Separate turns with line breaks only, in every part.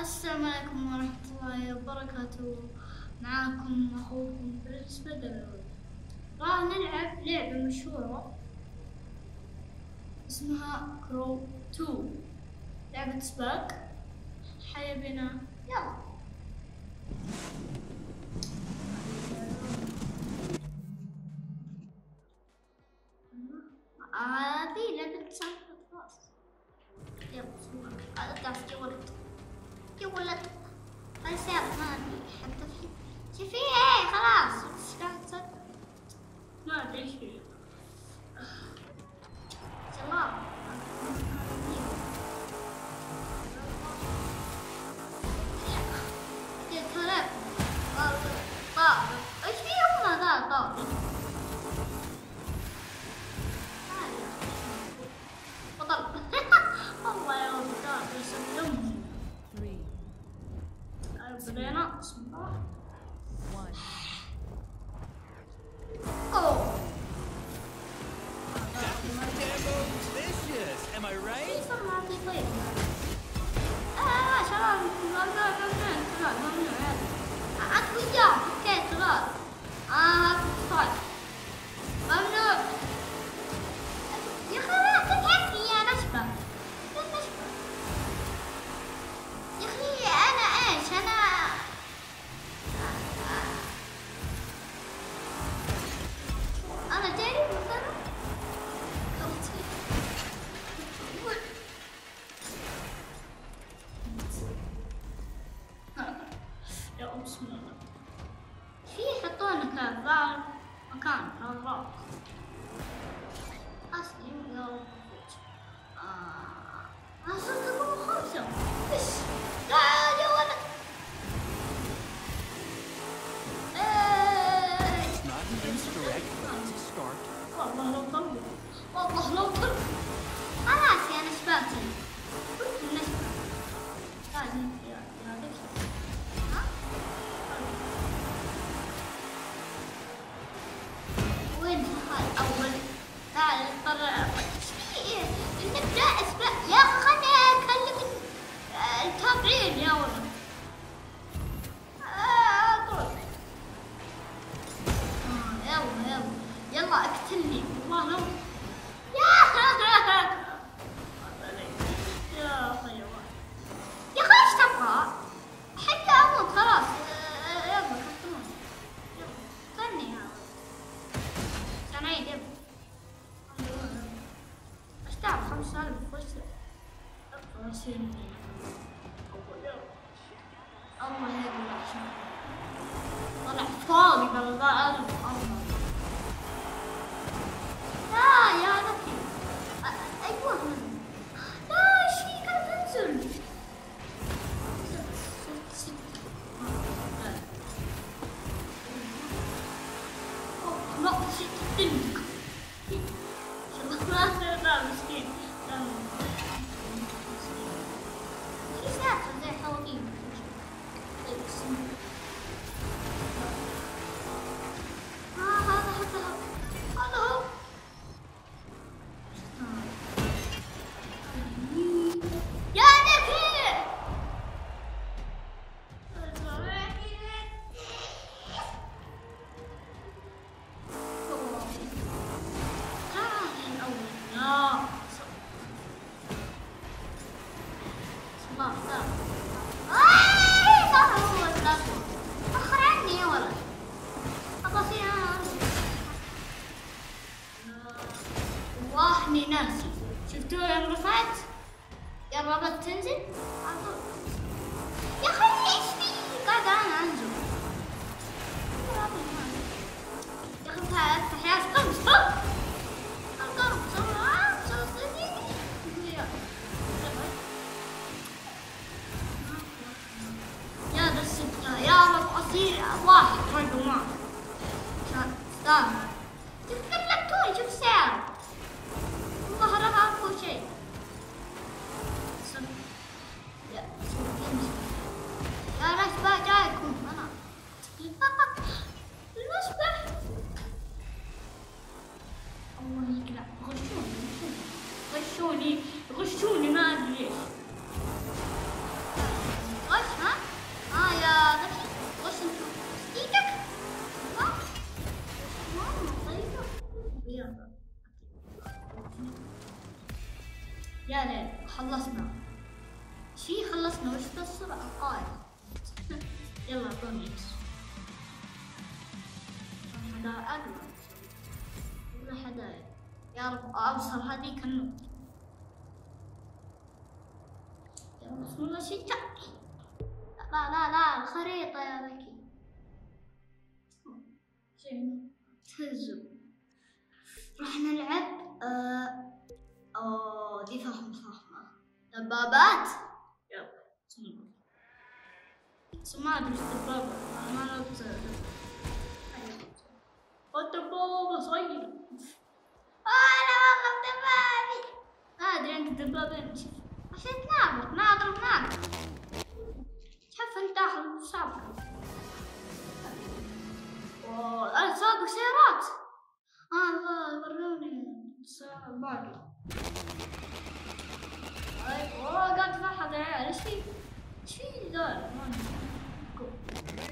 السلام عليكم ورحمة الله وبركاته. معاكم أخوكم برنس بدر. راح نلعب لعبة مشهورة اسمها Crew 2 لعبة سباق. حيا بنا. يلا. هذه لعبة سانتا كلوز يلا سمع هذا قاعد ولد ما يصير ما ادري حتى في شوفي إيه؟ خلاص؟ ما ادري إيش والله إيش تعرف خمس سالب وش الله يقول عشان طلع فاضي بالله الله لا يا أ- أيوه لا شيء تدنك لا اني ناسي شفتوا يوم رفعت؟ قربت تنزل. يا أخي إيش في؟ قاعد أنا أنزل. يا أخي افتح يا بسرعة بسرعة يا الستة يا رب. أصير واحد. رقم واحد عشان يا رب. اوصل هذيك النقطة يا بسم الله شي لا لا لا الخريطة يا زين تهزم. راح نلعب آه... أوه دي فخمة فخمة دبابات؟ يلا. إيش دبابة. ما لعبت الدبابة صغيرة دبابين شوف عشان تناظر ناظر ناظر شوف انت داخل أوه أنا سابق سيارات. آه وروني. طيب اوه قاعد يا عيال إيش في؟ إيش في ذول؟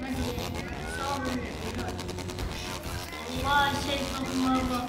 ما أدري. والله شيء مرة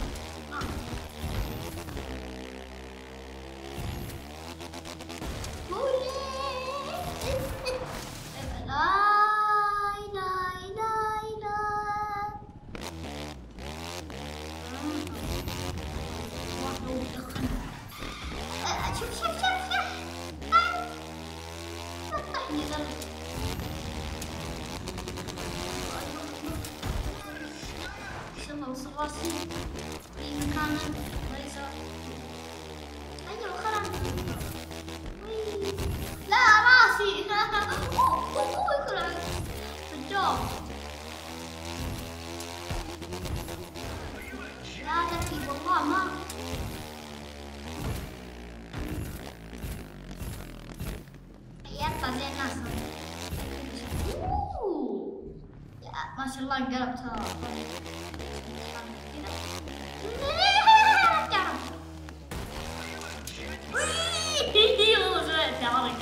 وصل راسي في مكان ليس أيوه خلاص. لا راسي يكون الجو لا ذكي والله ما يطلع زي الناس أوه. يا ما شاء الله انقلبتها وي، والله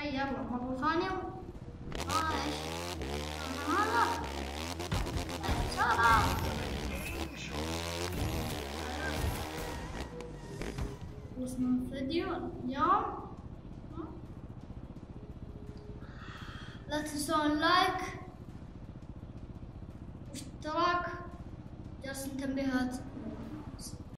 خير وعمر الخاني وعاش الفيديو اليوم؟ لا تنسون لايك واشتراك جرس التنبيهات